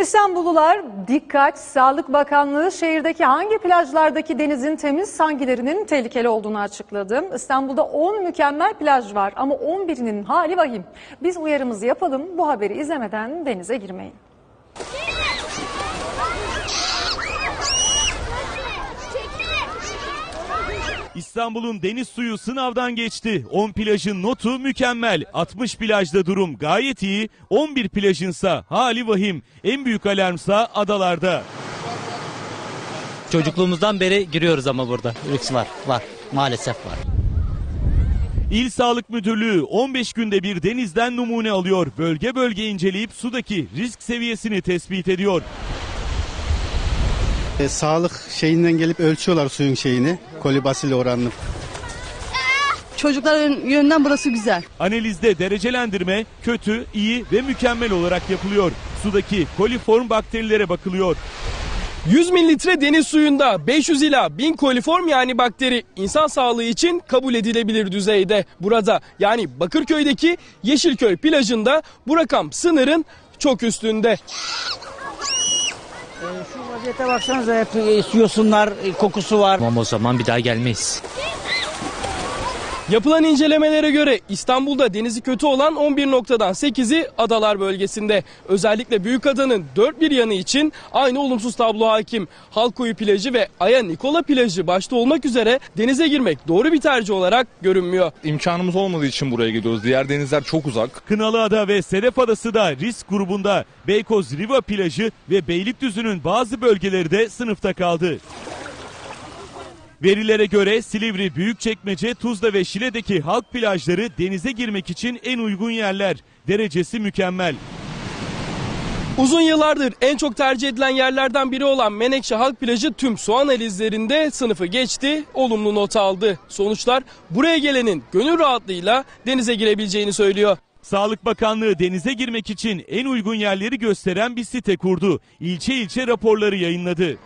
İstanbullular dikkat, Sağlık Bakanlığı şehirdeki hangi plajlardaki denizin temiz, hangilerinin tehlikeli olduğunu açıkladı. İstanbul'da 10 mükemmel plaj var ama 11'inin hali vahim. Biz uyarımızı yapalım, bu haberi izlemeden denize girmeyin. İstanbul'un deniz suyu sınavdan geçti. 10 plajın notu mükemmel. 60 plajda durum gayet iyi. 11 plajınsa hali vahim. En büyük alarmsa adalarda. Çocukluğumuzdan beri giriyoruz ama burada. Lüks var, var. Maalesef var. İl Sağlık Müdürlüğü 15 günde bir denizden numune alıyor. Bölge bölge inceleyip sudaki risk seviyesini tespit ediyor. E, sağlık şeyinden gelip ölçüyorlar suyun şeyini. Kolibasil oranını. Çocuklar yön- yönünden burası güzel. Analizde derecelendirme kötü, iyi ve mükemmel olarak yapılıyor. Sudaki koliform bakterilere bakılıyor. 100 mililitre deniz suyunda 500 ila 1000 koliform yani bakteri insan sağlığı için kabul edilebilir düzeyde. Burada yani Bakırköy'deki Yeşilköy plajında bu rakam sınırın çok üstünde. Şu vaziyete baksanıza hep e, yosunlar, e, kokusu var. Ama o zaman bir daha gelmeyiz. Yapılan incelemelere göre İstanbul'da denizi kötü olan 11 noktadan 8'i adalar bölgesinde. Özellikle Büyükada'nın dört bir yanı için aynı olumsuz tablo hakim. Halkoyu plajı ve Aya Nikola plajı başta olmak üzere denize girmek doğru bir tercih olarak görünmüyor. imkanımız olmadığı için buraya gidiyoruz. Diğer denizler çok uzak. Kınalıada ve Sedef Adası da risk grubunda. Beykoz Riva plajı ve Beylikdüzü'nün bazı bölgeleri de sınıfta kaldı. Verilere göre Silivri, Büyükçekmece, Tuzla ve Şile'deki halk plajları denize girmek için en uygun yerler. Derecesi mükemmel. Uzun yıllardır en çok tercih edilen yerlerden biri olan Menekşe Halk Plajı tüm su analizlerinde sınıfı geçti, olumlu not aldı. Sonuçlar buraya gelenin gönül rahatlığıyla denize girebileceğini söylüyor. Sağlık Bakanlığı denize girmek için en uygun yerleri gösteren bir site kurdu. İlçe ilçe raporları yayınladı.